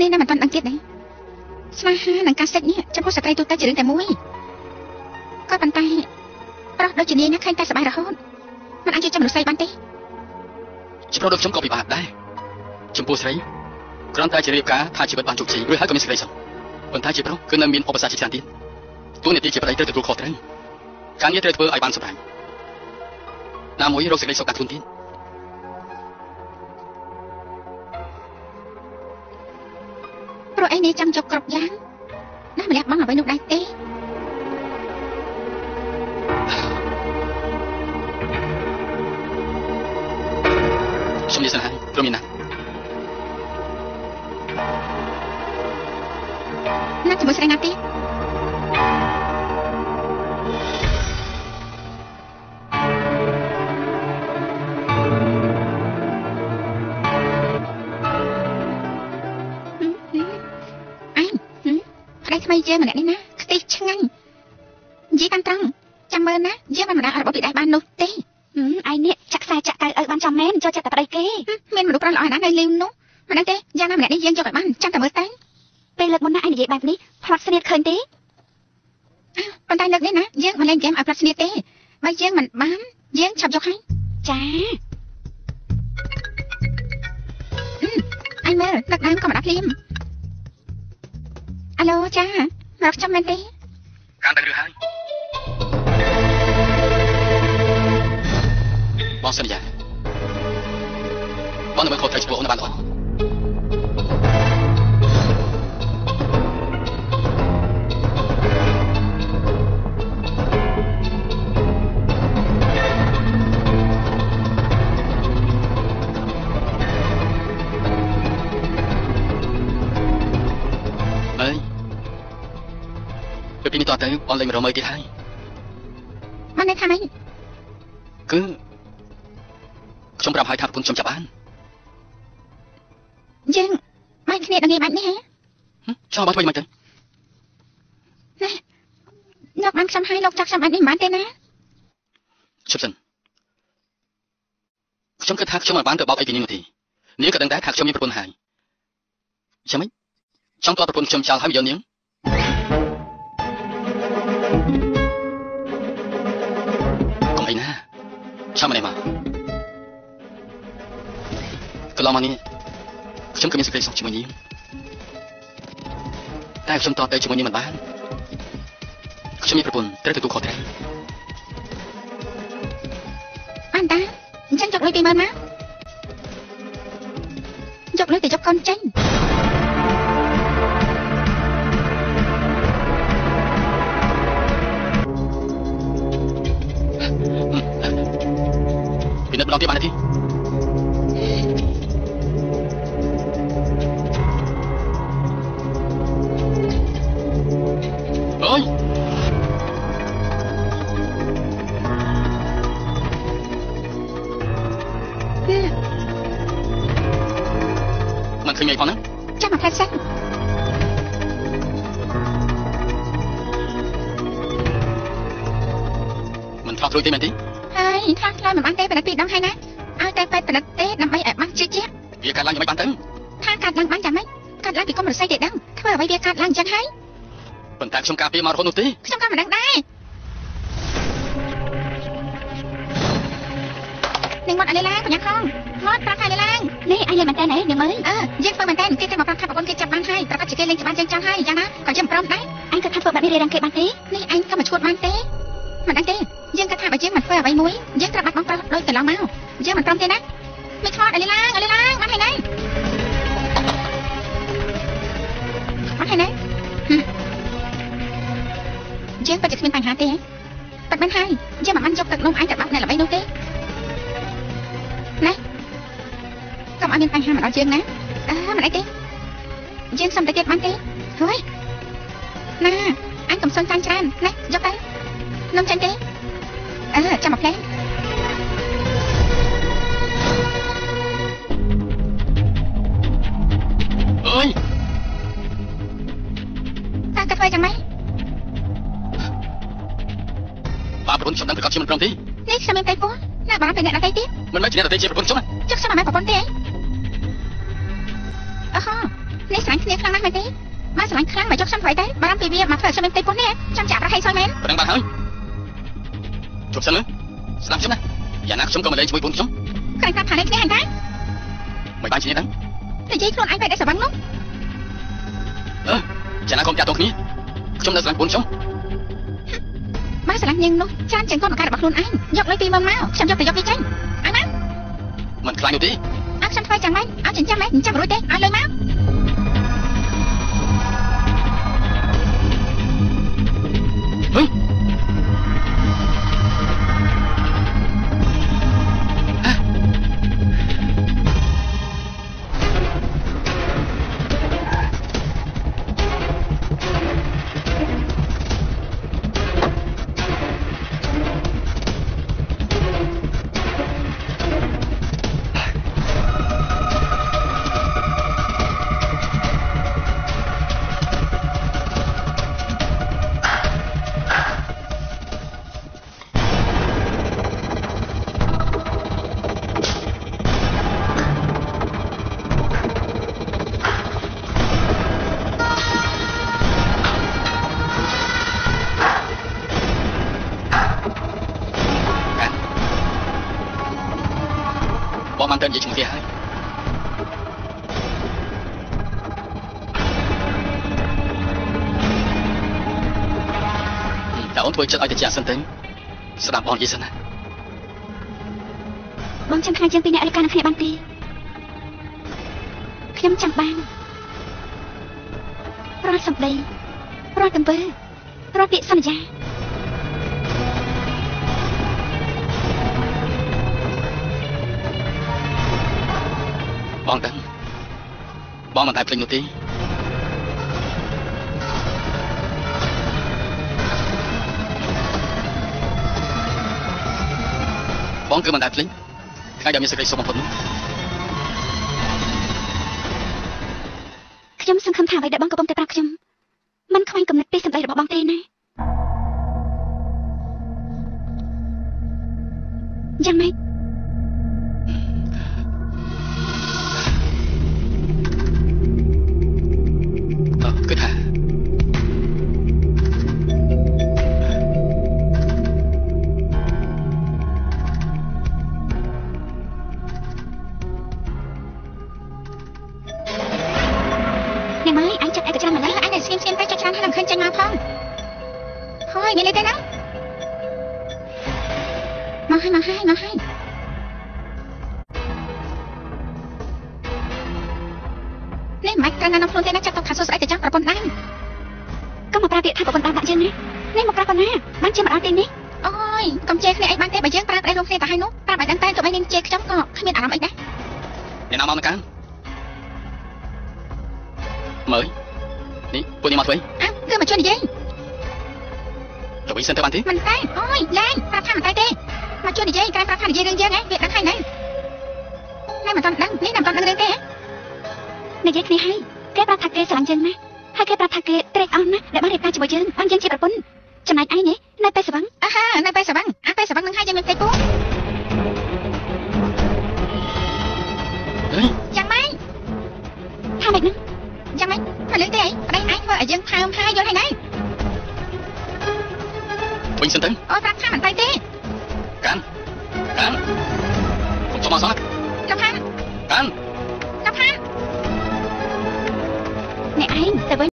នេះនៅមិនទាន់ដឹងទៀតដែរស្នេហានិងការសិទ្ធនេះចំពោះស្ត្រីទូទៅជារឿងតែមួយក៏ប៉ុន្តែប្រុសដូចជានាងណាឃើញតែសប្បាយរហូតមិនអាចជួយចាំរស័យបានទេជាប្រុសដូចខ្ញុំក៏ពិបាកដែរចំពោះស្រីគ្រាន់តែជារៀបការថាជីវិតបានជោគជ័យរួចហើយក៏មានសេចក្តីសុខប៉ុន្តែជាប្រុសគឺនៅមានឧបសគ្គជាច្រើនទៀតទូនាទីជាប្តីត្រូវទទួលខុសត្រូវការងារត្រូវធ្វើឲ្យបានសម្រេចណាមួយរកសេចក្តីសុខកាត់ខ្លួនទៀត ព្រោះឯនេះចង់យកគ្រប់យ៉ាងណាម្លះបង់អ្វីនោះដែរទេខ្ញុំនិយាយសិនហើយព្រមមានណាណាជាមួយស្រីណាទៀ មីយើងម្នាក់នេះណាខ្ទិះឆ្ងាញ់និយាយតាមត្រង់ចាំមើលណាយើងមិនម្ដងអត់របស់ពីដៃបាននោះទេហឹមឯនេះចាក់ខ្សែចាក់កៅឲ្យបានចំមែនចូលចិត្តតែប្តីគេមានមនុស្សប្រុសល្អណាស់នៅលីវនោះមិនដឹងទេយ៉ាងណាម្នាក់នេះយើងយកឲ្យបានចាំតែមើលទៅពេលលើកមុនណាឯងនិយាយបែបនេះផ្លាត់ស្នៀតឃើញទេប៉ុន្តែលើកនេះណាយើងមិនលេងហ្គេមឲ្យផ្លាត់ស្នៀតទេបើយើងមិនបានយើងឆាប់យកហើយចាអញមើលដឹកដើមក៏មិនដាក់ភ្លាមអា ឡូចារកចាំមែនទេកាន់តែឬហើយបងសន្យាបងនឹងមើលខុសត្រូវចំពោះអូនបានល្អអើ ពេលពីនេះតទៅអនលេងមករមើលទៀតហើយបានន័យថាម៉េចគឺខ្ញុំប្រាប់ឲ្យថាប្រពន្ធខ្ញុំចាប់បានយើងបាច់គ្នាដល់ងាយបាច់នេះហ៎ហឹមចង់បានធ្វើមិនទៅលោកបានខ្ញុំឲ្យលោកចាក់ខ្ញុំបាច់នេះមិនបានទេណាឈប់សិនខ្ញុំគិតថាខ្ញុំមិនបានទៅបោកអីពីនាងនោះទេនាងក៏ដឹងដែរថាខ្ញុំមានប្រពន្ធហើយចាំមិនចង់តបប្រពន្ធខ្ញុំចោលហើយមកយកនាង ន្លងមកនេះខ្ញុំក៏មានសេចក្តីសុខជាមួយនាងតែខ្ញុំតបទៅជាមួយនាងមិនបានខ្ញុំមានប្រពន្ធត្រូវទទួលខុសត្រូវបានតាអញ្ចឹងយកលុយពីមើលមកយកលុយទៅយកកូនចេញពិនិត្យម្ដងទៀតបានទេ មិនឃើញអីផងហ្នឹងចាំមកផ្លែសិនមិនថោកត្រួយទេមែនទេហើយថាខ្លាចមិនបានទេប៉ិតពីរដងហើយណាឲ្យតែប៉ិតប៉ិតទេដើម្បីឲ្យបានជឿជាក់វាកើតឡើងយ៉ាងម៉េចបានទៅថាកាត់ឡើងបានយ៉ាងម៉េចកាត់ឡើងពីគុំរស័យទេដឹងធ្វើអ្វីវាកាត់ឡើងអញ្ចឹងហើយប៉ុន្តែខ្ញុំការពារមករហូតនោះទេខ្ញុំក៏មិនដឹងដែរ នឹងមកអលីឡាបញ្ញាខំមកប្រាប់អលីឡានេះឯងលេងមែនតើណែនាងមើលអើយើងធ្វើមែនតើគេតែមកប្រាប់ថាប្រពន្ធគេចាប់បានហើយប្រកាសជាគេលេងច្បាស់យើងចង់ហើយយ៉ាងណាក៏យើងព្រមដែរឯងគិតថាធ្វើបែបនេះរារាំងគេបានទេនេះឯងក៏មកឈួតបានទេមិនដឹងទេយើងគិតថាបើយើងមិនធ្វើអ្វីមួយយើងត្រូវបាត់បង់ប្រុសដូចកន្លងមកយើងមិនព្រមទេណាមិនខ្វល់អលីឡាអលីឡាបានហើយណាបានហើយណាយើងពិតជាគ្មានបញ្ហាទេតែមិនហើយយើងមិនបានយកទឹកនំឯងទៅបាត់អ្នកល្បីនោះទេ ណាកុំឲ្យមានបញ្ហាមកដល់យើងណាអើមិនអីទេយើងសុំទៅទៀតបានទេហើយណាអញកុំសុនចាញ់ច្រើនណាយកទៅនំចាញ់ទេអើចាំមកផ្លែអើយតើកាត់ធ្វើយ៉ាងម៉េចបាទប្រពន្ធខ្ញុំដឹងប្រកាសជាមិនព្រមទេនេះខ្ញុំមានតែពោះ ណាបារម្ភពីអ្នកដទៃទៀតមិនមែនជាអ្នកដទៃជាប្រពន្ធខ្ញុំណាចុះខ្ញុំមិនមែនប្រពន្ធទេអីអហនេះស្រឡាញ់គ្នាខ្លាំងណាស់មែនទេបើស្រឡាញ់ខ្លាំងមកចុកខ្ញុំធ្វើអីទៅបារម្ភពីវាមកធ្វើឲ្យខ្ញុំមានផ្ទៃពោះនេះចាំចាក់ប្រហែលសយមែនប៉ណ្ណឹងបានហើយជប់សិនមើលស្ដាប់ខ្ញុំណាយ៉ាងណាខ្ញុំក៏មិនលែងជាមួយពូនខ្ញុំខ្លាំងថាថានេះគ្នាអញតាមិនបានជានេះដែរនិយាយខ្លួនឯងបែរតែសវឹងនោះអឺយ៉ាងណាកុំតាក់ទងគ្នាខ្ញុំនៅស្រឡាញ់ពូនខ្ញុំ បើស្រឡាញ់នាងនោះចានជាងកូនអង្ការរបស់ខ្លួនឯងយកលុយពីមើលមកខ្ញុំយកទៅយកវាចេញអើណាមិនខ្លាចនោះទេអើខ្ញុំធ្វើចាំម៉េចអើចិញ្ចឹមម៉េចចិញ្ចឹមរួចទេឲ្យលុយមក អូនធ្វើចិត្តឲ្យតិចសិនទៅស្ដាប់បងនិយាយសិនណាបងចាំខ្លាចជាងពីអ្នករៀបការនឹងគ្នាបានទេខ្ញុំចាំបានប្រត់សម្ដីប្រត់កំពើប្រត់ពាក្យសន្យាបងដឹងបងមិនដែលភ្លេចនោះទេ បងគឺមិនដែលភ្លេចថ្ងៃដែលមានសេចក្តីសុខបំផុតនោះខ្ញុំសង្ឃឹមថាអ្វីដែលបងកំពុងតែប្រាប់ខ្ញុំមិនខ្វែងគំនិតពីសម្ដីរបស់បងទេណាយ៉ាងម៉េច មានអីទេណាមកហើយមកហើយមកហើយនេះមិនត្រូវណានំខ្លួនទេណាចាត់ទៅខាសួស្អីទៅចាំប្រពន្ធដែរក៏មកប្រាប់ពាក្យថាប្រពន្ធបានដាក់យើងណានេះមកប្រាប់ប៉ុណ្ណាបានជាមកដល់ទីនេះអូយកុំជេរគ្នាអីបានទេបើយើងប្រើប្តីរួមគ្នាទៅហើយនោះប្រាប់ឲ្យដឹងតែទោះបីនាងជេរខ្ញុំក៏គ្មានអារម្មណ៍អីដែរអ្នកណាមកមកកានមើលនេះពួកនេះមកធ្វើអីអើគឺមកជួយនិយាយ ទៅវិញសិនទៅបានទេមិនតែអូយលែងប្រាប់ថាមិនតែទេមកជួយនិយាយក្រែប្រាប់ថានិយាយរឿងយើងហ៎វាដឹងហើយនៅណែមិនតាន់ដឹងនេះមិនតាន់ដឹងរឿងទេហ៎និយាយគ្នាហើយគេប្រាប់ថាគេស្រឡាញ់យើងណាហើយគេប្រាប់ថាគេត្រេកអរណាស់ដែលបានរៀបការជាមួយយើងបានយើងជាប្រពន្ធចំណែកឯងនេះនៅតែស្វឹងអើហានៅពេលសវឹងអាពេលសវឹងនឹងហើយយើងមានផ្ទៃពោះអើយយ៉ាងម៉េចថាម៉េចហ្នឹងយ៉ាងម៉េចមកលើទេអីប្តីឯងធ្វើឲ្យយើងផើមហើយយល់ហើយណា វិញសិនទៅអូយប្រាប់ថាមិនតែទេកានកានកុំចូលមកសោះលោកខានកានលោកខានអ្នកឯងទៅវិញ